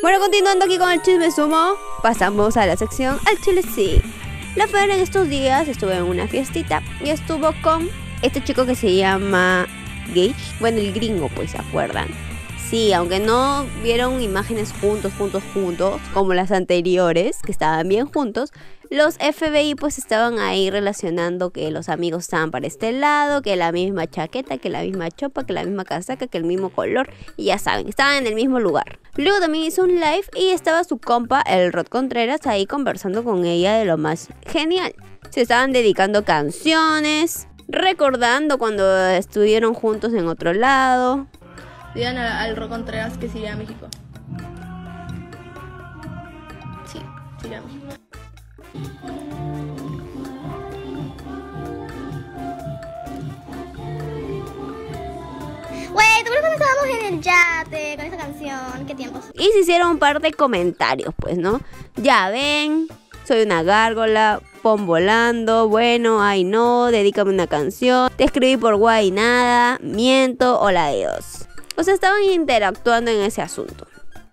Bueno, continuando aquí con el chisme sumo, pasamos a la sección Al Chile Sí. La Fer en estos días estuve en una fiestita y estuvo con este chico que se llama Gage. Bueno, el gringo, pues se acuerdan. Sí, aunque no vieron imágenes juntos, juntos, juntos, como las anteriores, que estaban bien juntos, los FBI pues estaban ahí relacionando que los amigos estaban para este lado, que la misma chaqueta, que la misma chopa, que la misma casaca, que el mismo color, y ya saben, estaban en el mismo lugar. Luego también hizo un live y estaba su compa, el Rod Contreras, ahí conversando con ella de lo más genial. Se estaban dedicando canciones, recordando cuando estuvieron juntos en otro lado, Digan al, Ro Contreras que sigue a México. Sí, sigue a México. Y se hicieron un par de comentarios, pues, ¿no? Ya ven, soy una gárgola, pon volando, bueno, ay no, dedícame una canción, te escribí por guay nada, miento, hola Dios. O sea, estaban interactuando en ese asunto.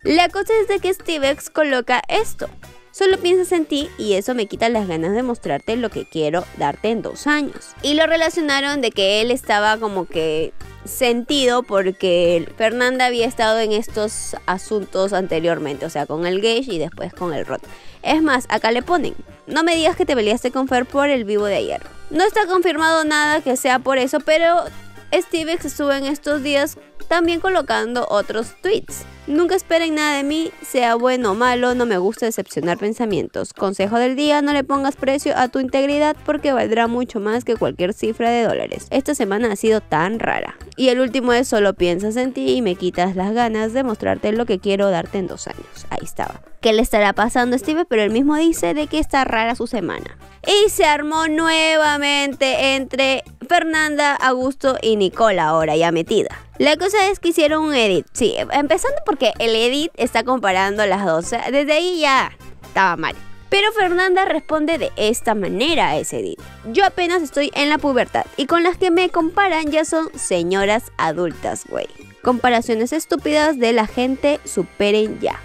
La cosa es de que Stevex coloca esto. Solo piensas en ti y eso me quita las ganas de mostrarte lo que quiero darte en dos años. Y lo relacionaron de que él estaba como que sentido porque Fernanda había estado en estos asuntos anteriormente, o sea, con el Gage y después con el Rod. Es más, acá le ponen, no me digas que te peleaste con Fer por el vivo de ayer. No está confirmado nada que sea por eso, pero Stevex estuvo en estos días también colocando otros tweets. Nunca esperen nada de mí, sea bueno o malo, no me gusta decepcionar pensamientos. Consejo del día, no le pongas precio a tu integridad porque valdrá mucho más que cualquier cifra de dólares. Esta semana ha sido tan rara. Y el último es solo piensas en ti y me quitas las ganas de mostrarte lo que quiero darte en dos años. Ahí estaba. ¿Qué le estará pasando a Steve? Pero él mismo dice de que está rara su semana. Y se armó nuevamente entre Fernanda, Augusto y Nicola ahora ya metida. La cosa es que hicieron un edit. Sí, empezando porque el edit está comparando las dos. Desde ahí ya estaba mal. Pero Fernanda responde de esta manera a ese edit. Yo apenas estoy en la pubertad y con las que me comparan ya son señoras adultas, güey. Comparaciones estúpidas de la gente superen ya.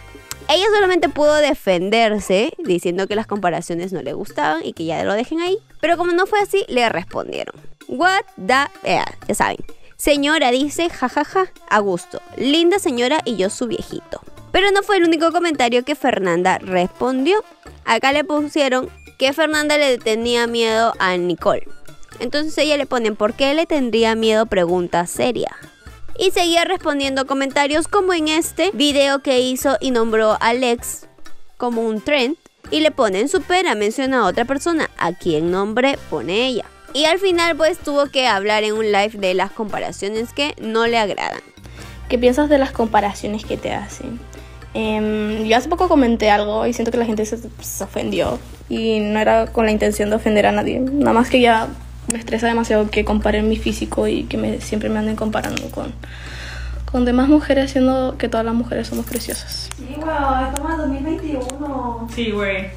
Ella solamente pudo defenderse diciendo que las comparaciones no le gustaban y que ya lo dejen ahí. Pero como no fue así, le respondieron. What the... Eh, ya saben. Señora dice, jajaja, a gusto. Linda señora y yo su viejito. Pero no fue el único comentario que Fernanda respondió. Acá le pusieron que Fernanda le tenía miedo a Nicole. Entonces ella le ponen, ¿por qué le tendría miedo? Pregunta seria. Y seguía respondiendo comentarios como en este video que hizo y nombró a Alex como un trend. Y le ponen supera, menciona a otra persona, a quien nombre pone ella. Y al final pues tuvo que hablar en un live de las comparaciones que no le agradan. ¿Qué piensas de las comparaciones que te hacen? Em, yo hace poco comenté algo y siento que la gente se, ofendió y no era con la intención de ofender a nadie. Nada más que ya me estresa demasiado que comparen mi físico y que me, siempre me anden comparando con, con demás mujeres, siendo que todas las mujeres somos preciosas. Sí, wow, estamos en 2021. Sí, güey.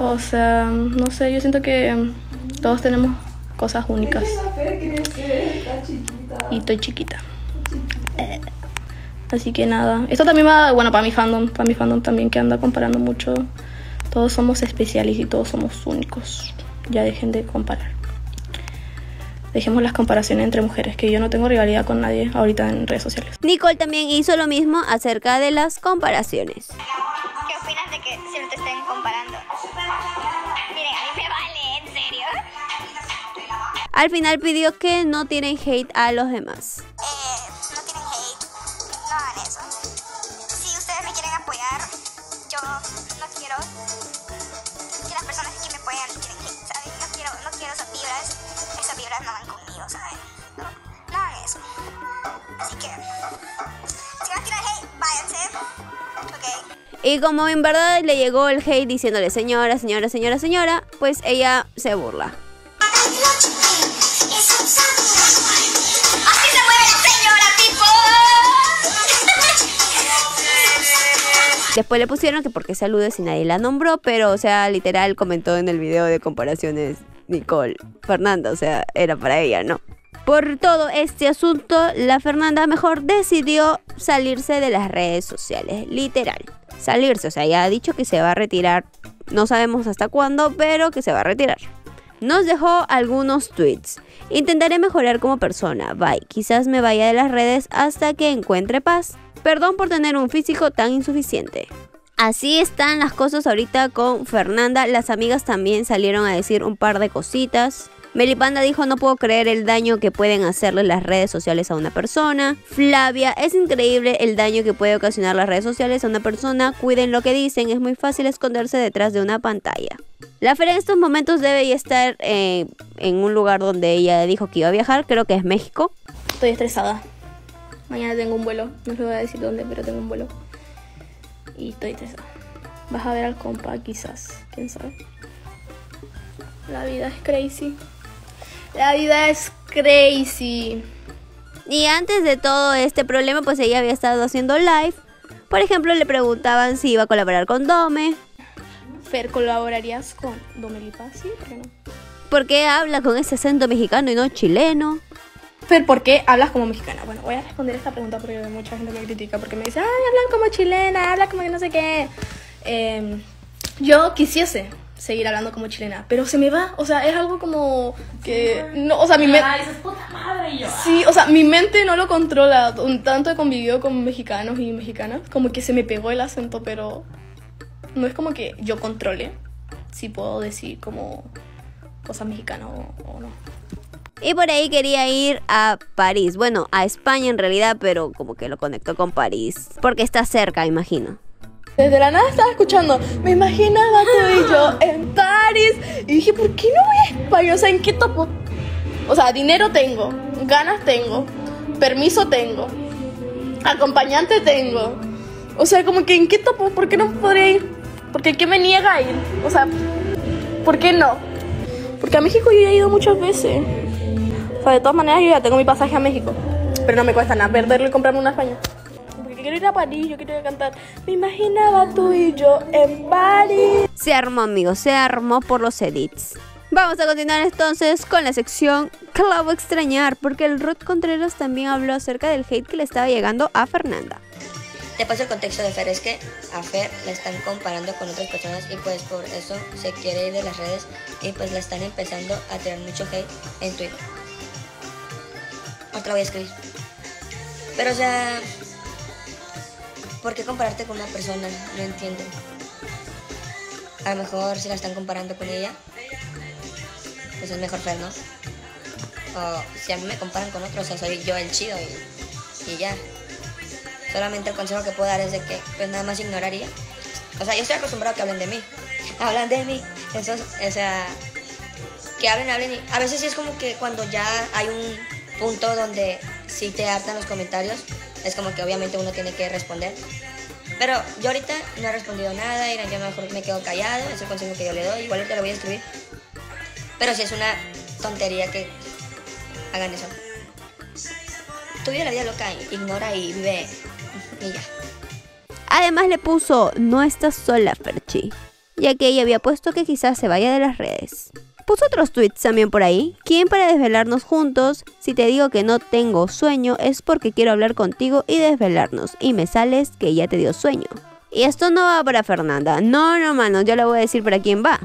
O sea, no sé, yo siento que todos tenemos cosas únicas. Y estoy chiquita. Eh, así que nada. Esto también va, bueno, para mi fandom, para mi fandom también que anda comparando mucho. Todos somos especiales y todos somos únicos. Ya dejen de comparar. Dejemos las comparaciones entre mujeres, que yo no tengo rivalidad con nadie ahorita en redes sociales. Nicole también hizo lo mismo acerca de las comparaciones. ¿Qué opinas de que siempre te estén comparando? Miren, a mí me vale, en serio. Al final pidió que no tienen hate a los demás. Y como en verdad le llegó el hate diciéndole señora, señora, señora, señora, pues ella se burla. Después le pusieron que por qué salude si nadie la nombró, pero o sea, literal comentó en el video de comparaciones Nicole, Fernanda, o sea, era para ella, ¿no? Por todo este asunto, la Fernanda mejor decidió salirse de las redes sociales, literal. Salirse, o sea, ya ha dicho que se va a retirar, no sabemos hasta cuándo, pero que se va a retirar. Nos dejó algunos tweets. Intentaré mejorar como persona. Bye. Quizás me vaya de las redes hasta que encuentre paz. Perdón por tener un físico tan insuficiente. Así están las cosas ahorita con Fernanda. Las amigas también salieron a decir un par de cositas. Melipanda dijo no puedo creer el daño que pueden hacerle las redes sociales a una persona. Flavia, es increíble el daño que puede ocasionar las redes sociales a una persona. Cuiden lo que dicen, es muy fácil esconderse detrás de una pantalla. La Fer en estos momentos debe estar eh, en un lugar donde ella dijo que iba a viajar, creo que es México. Estoy estresada. Mañana tengo un vuelo. No les voy a decir dónde, pero tengo un vuelo. Y estoy estresada. Vas a ver al compa, quizás. ¿Quién sabe? La vida es crazy. La vida es crazy. Y antes de todo este problema, pues ella había estado haciendo live. Por ejemplo, le preguntaban si iba a colaborar con Dome. Fer, ¿colaborarías con Domelipa? Sí, ¿por qué no? ¿Por qué habla con ese acento mexicano y no chileno? Fer, ¿por qué hablas como mexicana? Bueno, voy a responder esta pregunta porque mucha gente me critica porque me dice, ay, hablan como chilena, habla como que no sé qué. Eh, yo quisiese seguir hablando como chilena, pero se me va, o sea, es algo como que no, o sea, mi mente Sí, o sea, mi mente no lo controla. Un tanto he convivido con mexicanos y mexicanas, como que se me pegó el acento, pero no es como que yo controle si puedo decir como cosas mexicanas o, o no. Y por ahí quería ir a París. Bueno, a España en realidad, pero como que lo conectó con París. Porque está cerca, imagino. Desde la nada estaba escuchando, me imaginaba tú y yo en París. Y dije, ¿por qué no voy a España? O sea, ¿en qué topo? O sea, dinero tengo, ganas tengo, permiso tengo, acompañante tengo. O sea, como que ¿en qué topo? ¿Por qué no podría ir? Porque ¿qué me niega a ir? O sea, ¿por qué no? Porque a México yo ya he ido muchas veces. O sea, de todas maneras yo ya tengo mi pasaje a México. Pero no me cuesta nada perderlo y comprarme una España. Porque quiero ir a París, yo quiero ir a cantar. Me imaginaba tú y yo en París. Se armó, amigos, se armó por los edits. Vamos a continuar entonces con la sección que la voy a extrañar, porque el Ruth Contreras también habló acerca del hate que le estaba llegando a Fernanda. Te paso el contexto de Fer, es que a Fer la están comparando con otras personas y pues por eso se quiere ir de las redes y pues la están empezando a tirar mucho hate en Twitter. Otra voy a escribir. Pero o sea, ¿por qué compararte con una persona? No entiendo. A lo mejor si la están comparando con ella, pues es mejor Fer, ¿no? O si a mí me comparan con otro, o sea, soy yo el chido y, ya. Solamente el consejo que puedo dar es de que pues nada más ignoraría. O sea, yo estoy acostumbrado a que hablen de mí. Hablan de mí. Eso, o sea, que hablen, hablen. Y a veces sí es como que cuando ya hay un punto donde sí te hartan los comentarios, es como que obviamente uno tiene que responder. Pero yo ahorita no he respondido nada y yo mejor me quedo callado, es el consejo que yo le doy, igual te lo voy a escribir. Pero si es una tontería que hagan eso. Tu vida la vida loca, ignora y vive y ya. Además le puso, no estás sola, Ferchi, ya que ella había puesto que quizás se vaya de las redes. Puso otros tweets también por ahí. ¿Quién para desvelarnos juntos? Si te digo que no tengo sueño es porque quiero hablar contigo y desvelarnos. Y me sales que ya te dio sueño. Y esto no va para Fernanda. No, no, mano, yo le voy a decir para quién va.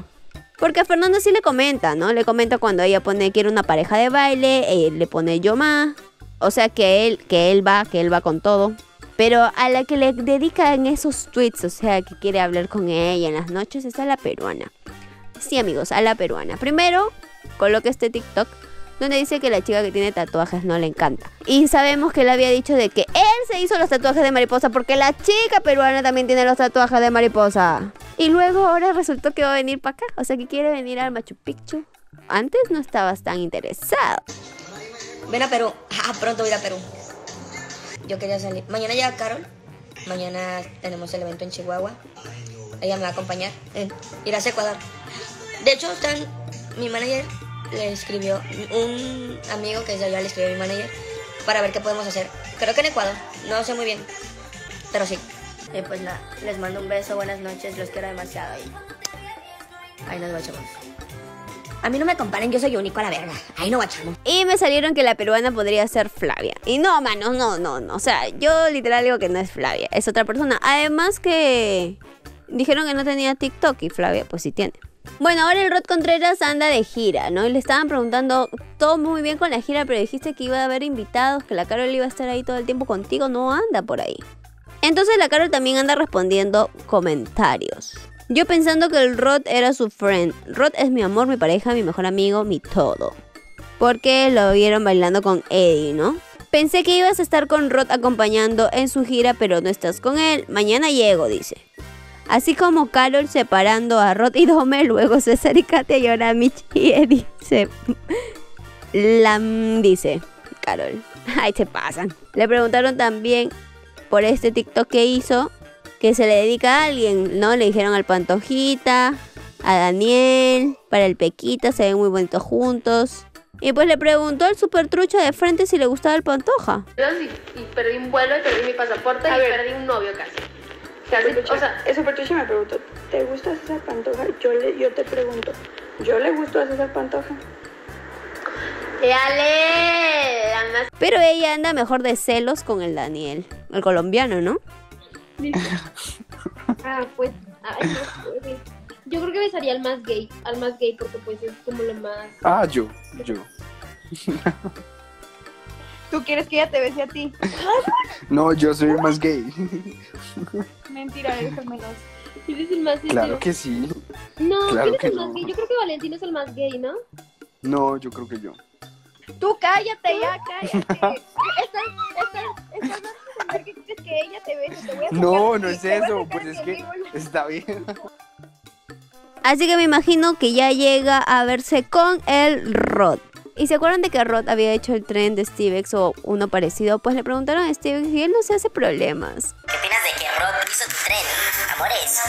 Porque a Fernanda sí le comenta, ¿no? Le comenta cuando ella pone quiere una pareja de baile, él le pone yo más. O sea que él, que él va, que él va con todo. Pero a la que le dedican esos tweets, o sea, que quiere hablar con ella en las noches, es a la peruana. Sí, amigos, a la peruana. Primero, coloca este TikTok donde dice que la chica que tiene tatuajes no le encanta. Y sabemos que él había dicho de que él se hizo los tatuajes de mariposa porque la chica peruana también tiene los tatuajes de mariposa. Y luego ahora resultó que va a venir para acá, o sea que quiere venir al Machu Picchu. Antes no estabas tan interesado. Ven a Perú. Ah, pronto voy a Perú. Yo quería salir. Mañana llega Carol. Mañana tenemos el evento en Chihuahua. Ella me va a acompañar. Eh, irás a Ecuador. De hecho, están, mi manager le escribió, un amigo que es de allá le escribió a mi manager para ver qué podemos hacer. Creo que en Ecuador. No sé muy bien. Pero sí. Y pues nada, les mando un beso, buenas noches, los quiero demasiado y ahí nos vemos. A mí no me comparen, yo soy único a la verga. Ahí no guachamos. Y me salieron que la peruana podría ser Flavia. Y no, mano, no, no, no. O sea, yo literal digo que no es Flavia, es otra persona. Además que dijeron que no tenía TikTok y Flavia pues sí tiene. Bueno, ahora el Rod Contreras anda de gira, ¿no? Y le estaban preguntando todo muy bien con la gira, pero dijiste que iba a haber invitados, que la Carol iba a estar ahí todo el tiempo contigo. No anda por ahí. Entonces la Carol también anda respondiendo comentarios. Yo pensando que el Rod era su friend. Rod es mi amor, mi pareja, mi mejor amigo, mi todo. Porque lo vieron bailando con Eddie, ¿no? Pensé que ibas a estar con Rod acompañando en su gira, pero no estás con él. Mañana llego, dice. Así como Carol separando a Rod y Dome, luego César y Katia y ahora Mitch y Eddie se... Lam dice Carol. Ay, se pasan. Le preguntaron también por este TikTok que hizo que se le dedica a alguien, ¿no? Le dijeron al Pantojita, a Daniel, para el Pequita, se ven muy bonitos juntos. Y pues le preguntó al super trucho de frente si le gustaba el Pantoja. Y, y perdí un vuelo y perdí mi pasaporte A y ver. perdí un novio casi. Casi, Escucha, o sea, el Supertuche me preguntó, ¿te gusta César Pantoja? Yo, le, yo te pregunto, ¿yo le gusto a César Pantoja? ¡Dale! La más Pero ella anda mejor de celos con el Daniel, el colombiano, ¿no? Ah, pues, ay, no sé. Yo creo que besaría al más gay, al más gay porque pues es como lo más... Ah, yo, yo. ¿Tú quieres que ella te bese a ti? No, yo soy el más gay. Mentira, eres el menos. ¿Quién es el más gay? Claro que sí. No, claro ¿quién es que el no. más gay? Yo creo que Valentino es el más gay, ¿no? No, yo creo que yo. Tú cállate ya, cállate. Estás, entender que quieres que ella te bese. Te voy a No, no es eso. Pues es que está bien. Así que me imagino que ya llega a verse con el Rod. Y se acuerdan de que Rod había hecho el tren de Stevex o uno parecido, pues le preguntaron a Stevex y él no se hace problemas. ¿Qué opinas de que Rod hizo tu tren? Amores,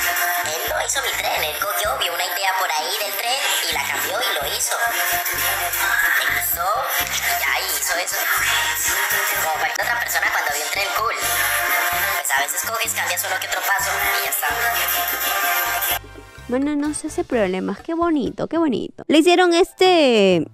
él no hizo mi tren, él cogió, vio una idea por ahí del tren y la cambió y lo hizo. Le gustó y ya hizo eso. Como cualquier otra persona cuando vio un tren cool. Pues a veces coges, cambias uno que otro paso y ya está. Bueno, no se hace problemas, qué bonito, qué bonito. Le hicieron este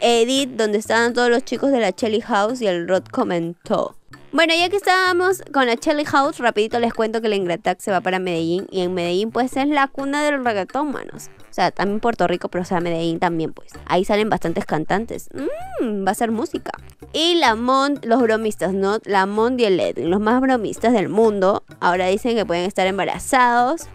edit donde estaban todos los chicos de la Shelly House y el Rod comentó. Bueno, ya que estábamos con la Shelly House, rapidito les cuento que el Ingratac se va para Medellín y en Medellín pues es la cuna del reggaetón, manos. O sea, también Puerto Rico, pero o sea, Medellín también pues. Ahí salen bastantes cantantes. Mmm, va a ser música. Y la Mont, los bromistas, ¿no? La Mont y el Edwin, los más bromistas del mundo, ahora dicen que pueden estar embarazados.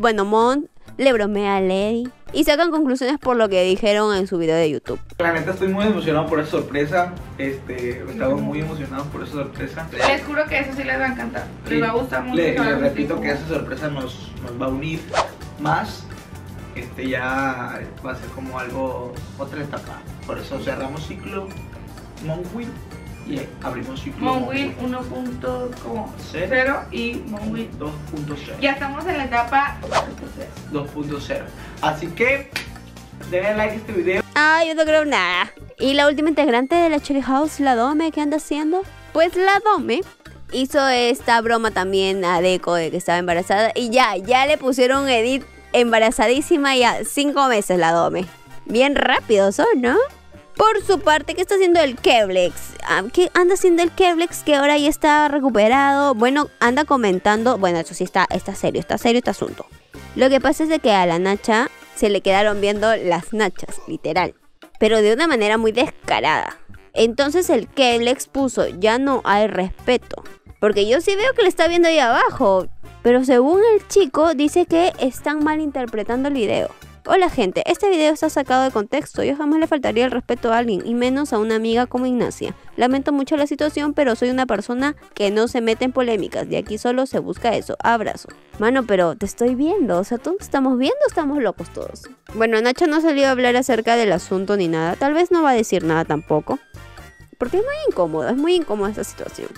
Bueno, Mont le bromea a Lady y sacan conclusiones por lo que dijeron en su video de YouTube. La neta estoy muy emocionado por esa sorpresa. Este, estamos muy emocionados por esa sorpresa. Les juro que eso sí les va a encantar. Les va a gustar mucho. Le, se van a le sentir repito que esa sorpresa nos, nos va a unir más. Este ya va a ser como algo, otra etapa. Por eso cerramos ciclo Monwil y abrimos ciclo Monwheel Monwheel 1.0 y Monwheel 2.0. Ya estamos en la etapa 2.0. Así que denle like a este video. Ay, yo no creo nada. ¿Y la última integrante de la Cherry House, la Dome, qué anda haciendo? Pues la Dome hizo esta broma también a Deco de que estaba embarazada y ya, ya le pusieron Edith embarazadísima y a cinco meses la Dome. Bien rápido son, ¿no? Por su parte, ¿qué está haciendo el Keblex? Ah, ¿Qué anda haciendo el Keblex que ahora ya está recuperado? Bueno, anda comentando, bueno, eso sí está, está serio, está serio este asunto. Lo que pasa es que a la Nacha se le quedaron viendo las nachas, literal. Pero de una manera muy descarada. Entonces el Keblex puso, ya no hay respeto. Porque yo sí veo que le está viendo ahí abajo. Pero según el chico, dice que están mal interpretando el video. Hola gente, este video está sacado de contexto. Yo jamás le faltaría el respeto a alguien, y menos a una amiga como Ignacia. Lamento mucho la situación, pero soy una persona que no se mete en polémicas. De aquí solo se busca eso. Abrazo. Mano, pero te estoy viendo. O sea, ¿tú estamos viendo estamos locos todos? Bueno, Nacho no salió a hablar acerca del asunto ni nada. Tal vez no va a decir nada tampoco. Porque es muy incómodo, es muy incómoda esta situación.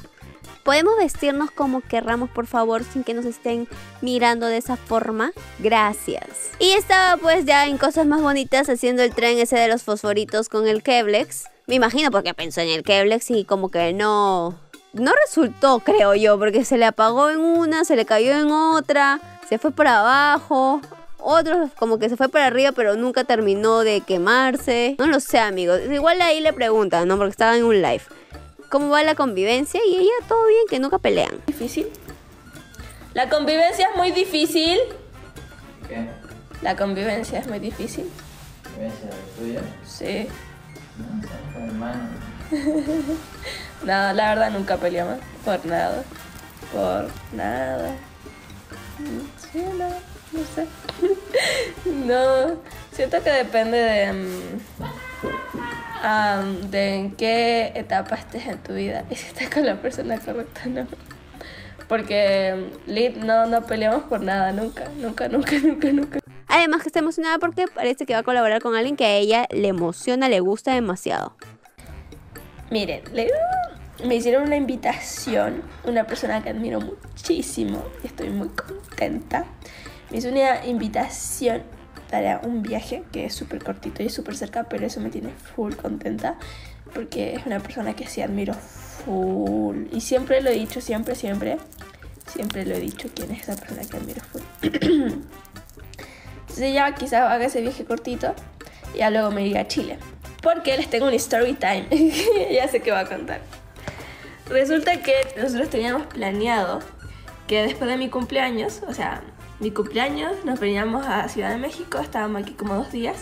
¿Podemos vestirnos como querramos, por favor, sin que nos estén mirando de esa forma? Gracias. Y estaba pues ya en cosas más bonitas haciendo el tren ese de los fosforitos con el Keblex. Me imagino porque pensó en el Keblex y como que no... No resultó, creo yo, porque se le apagó en una, se le cayó en otra, se fue para abajo. Otros como que se fue para arriba, pero nunca terminó de quemarse. No lo sé, amigos. Igual ahí le preguntan, ¿no? Porque estaba en un live. ¿Cómo va la convivencia? Y ella, todo bien, que nunca pelean. Difícil. La convivencia es muy difícil. ¿Qué? La convivencia es muy difícil. ¿Ves la tuya? Sí. No, hermanos. No, la verdad nunca peleamos. Por nada. Por nada. Sí, no, no sé. No, siento que depende de. mm, am, de en qué etapa estés en tu vida y si estás con la persona correcta no. Porque Lit no, no peleamos por nada, nunca, nunca, nunca, nunca, nunca. Además que está emocionada porque parece que va a colaborar con alguien que a ella le emociona, le gusta demasiado. Miren, le- me hicieron una invitación, una persona que admiro muchísimo y estoy muy contenta. Me hizo una invitación para un viaje que es súper cortito y súper cerca, pero eso me tiene full contenta porque es una persona que sí admiro full. Y siempre lo he dicho, siempre, siempre, siempre lo he dicho quién es esa persona que admiro full. Entonces ya quizás haga ese viaje cortito y ya luego me iría a Chile. Porque les tengo un story time. ya sé qué va a contar. Resulta que nosotros teníamos planeado que después de mi cumpleaños, o sea, mi cumpleaños, nos veníamos a Ciudad de México, estábamos aquí como dos días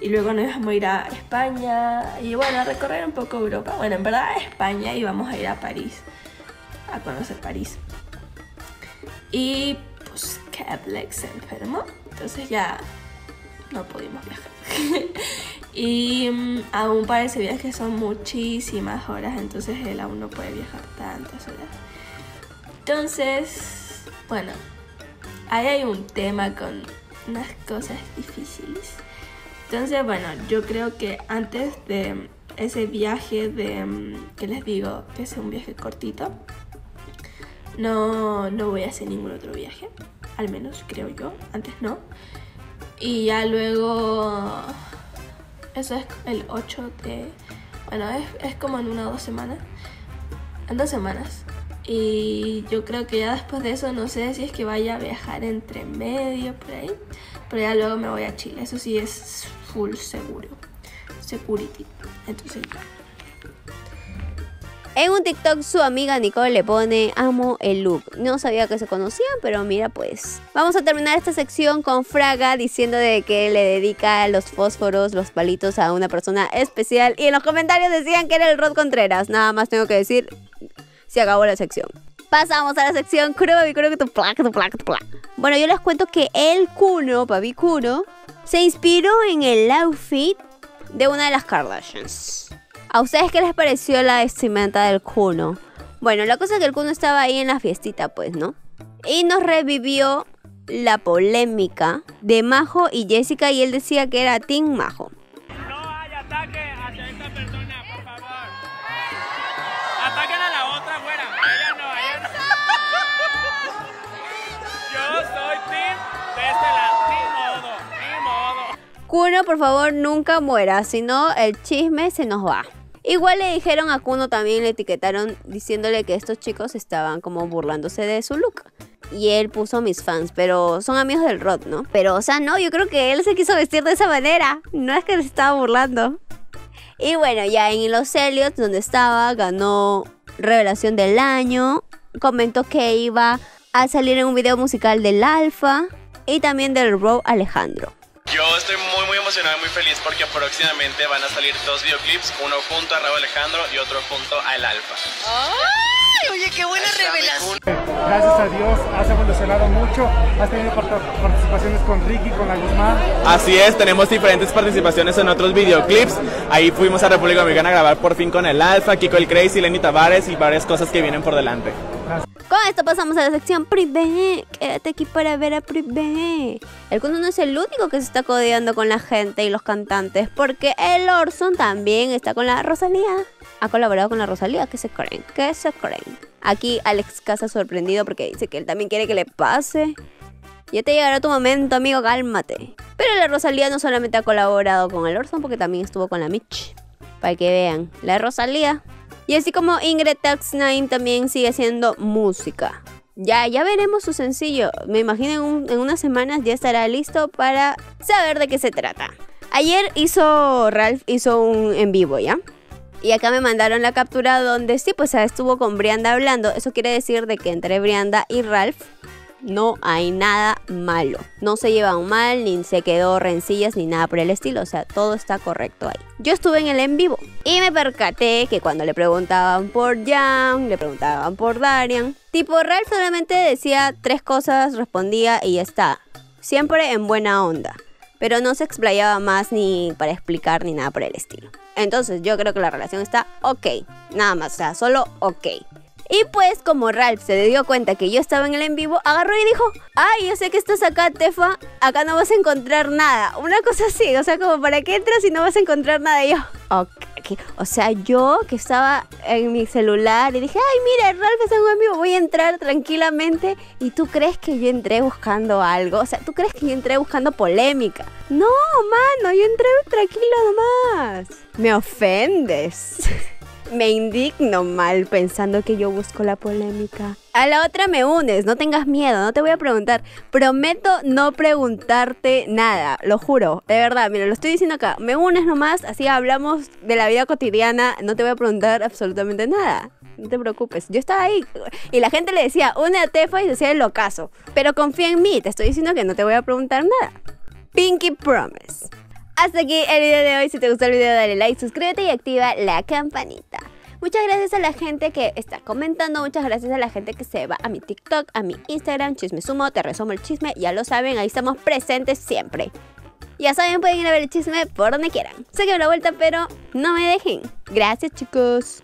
y luego nos íbamos a ir a España y bueno, a recorrer un poco Europa. Bueno, en verdad a España y vamos a ir a París, a conocer París. Y pues Kevlex se enfermó, entonces ya no pudimos viajar. y mm, aún para ese viaje son muchísimas horas, entonces él aún no puede viajar tantas horas. Entonces, bueno, ahí hay un tema con unas cosas difíciles. Entonces, bueno, yo creo que antes de ese viaje de mm, que les digo que es un viaje cortito, no, no voy a hacer ningún otro viaje. Al menos creo yo. Antes no. Y ya luego. Eso es el 8 de. Bueno, es, es como en una o dos semanas. En dos semanas. Y yo creo que ya después de eso no sé si es que vaya a viajar entre medio por ahí. Pero ya luego me voy a Chile. Eso sí es full seguro. Security. Entonces ya. En un TikTok su amiga Nicole le pone amo el look. No sabía que se conocían, pero mira pues. Vamos a terminar esta sección con Fraga diciendo de que le dedica los fósforos, los palitos a una persona especial. Y en los comentarios decían que era el Rod Contreras. Nada más tengo que decir, se acabó la sección. Pasamos a la sección Kuno Babi Kuno, que tu placa. Bueno, yo les cuento que el Kuno, Babi Kuno, se inspiró en el outfit de una de las Kardashians. ¿A ustedes qué les pareció la vestimenta del Kuno? Bueno, la cosa es que el Kuno estaba ahí en la fiestita, pues, ¿no? Y nos revivió la polémica de Majo y Jessica y él decía que era Team Majo. Kuno, por favor, nunca muera, si no el chisme se nos va. Igual le dijeron a Kuno también, le etiquetaron diciéndole que estos chicos estaban como burlándose de su look. Y él puso mis fans, pero son amigos del Rod, ¿no? Pero, o sea, no, yo creo que él se quiso vestir de esa manera. No es que se estaba burlando. Y bueno, ya en los Elliot, donde estaba, ganó Revelación del Año. Comentó que iba a salir en un video musical del Alfa y también del Ro Alejandro. Yo estoy emocionado y muy feliz porque próximamente van a salir dos videoclips, uno junto a Raúl Alejandro y otro junto a El Alfa. ¡Ay! Oye, qué buena revelación. Gracias a Dios has evolucionado mucho, has tenido part- participaciones con Ricky, con la Guzmán. Así es, tenemos diferentes participaciones en otros videoclips. Ahí fuimos a República Dominicana a grabar por fin con El Alfa, Kiko el Crazy, Lenny Tavares y varias cosas que vienen por delante. Con esto pasamos a la sección Privé. Quédate aquí para ver a Privé. El Kuno no es el único que se está codeando con la gente y los cantantes, porque el Orson también está con la Rosalía. Ha colaborado con la Rosalía. ¿Qué se creen? ¿Qué se creen? Aquí Alex Casa sorprendido porque dice que él también quiere que le pase. Ya te llegará tu momento, amigo, cálmate. Pero la Rosalía no solamente ha colaborado con el Orson, porque también estuvo con la Mitch. Para que vean, la Rosalía. Y así como Ingrid Tax9 también sigue haciendo música. Ya, ya veremos su sencillo. Me imagino en, en unas semanas ya estará listo para saber de qué se trata. Ayer hizo Ralph hizo un en vivo, ¿ya? Y acá me mandaron la captura donde sí, pues estuvo con Brianda hablando. Eso quiere decir de que entre Brianda y Ralph no hay nada malo. No se llevan mal, ni se quedó rencillas, ni nada por el estilo. O sea, todo está correcto ahí. Yo estuve en el en vivo y me percaté que cuando le preguntaban por Jan, le preguntaban por Darian, tipo Ralph solamente decía tres cosas, respondía y está. Siempre en buena onda. Pero no se explayaba más ni para explicar ni nada por el estilo. Entonces yo creo que la relación está ok. Nada más, o sea, solo ok. Y pues como Ralph se dio cuenta que yo estaba en el en vivo, agarró y dijo, ay, yo sé que estás acá, Tefa, acá no vas a encontrar nada. Una cosa así, o sea, como para qué entras y no vas a encontrar nada. Y yo, ok. O sea, yo que estaba en mi celular y dije, ay, mira, Ralph está en vivo, voy a entrar tranquilamente. Y tú crees que yo entré buscando algo, o sea, tú crees que yo entré buscando polémica. No, mano, yo entré tranquilo nomás. Me ofendes. Me indigno mal pensando que yo busco la polémica. A la otra me unes, no tengas miedo, no te voy a preguntar. Prometo no preguntarte nada, lo juro, de verdad, mira, lo estoy diciendo acá. Me unes nomás, así hablamos de la vida cotidiana, no te voy a preguntar absolutamente nada. No te preocupes, yo estaba ahí y la gente le decía, une a Tefa y se hacía el ocaso. Pero confía en mí, te estoy diciendo que no te voy a preguntar nada. Pinky Promise. Hasta aquí el video de hoy. Si te gustó el video, dale like, suscríbete y activa la campanita. Muchas gracias a la gente que está comentando. Muchas gracias a la gente que se va a mi TikTok, a mi Instagram, Chisme Sumo, te resumo el chisme. Ya lo saben, ahí estamos presentes siempre. Ya saben, pueden ir a ver el chisme por donde quieran. Sé que la vuelta, pero no me dejen. Gracias, chicos.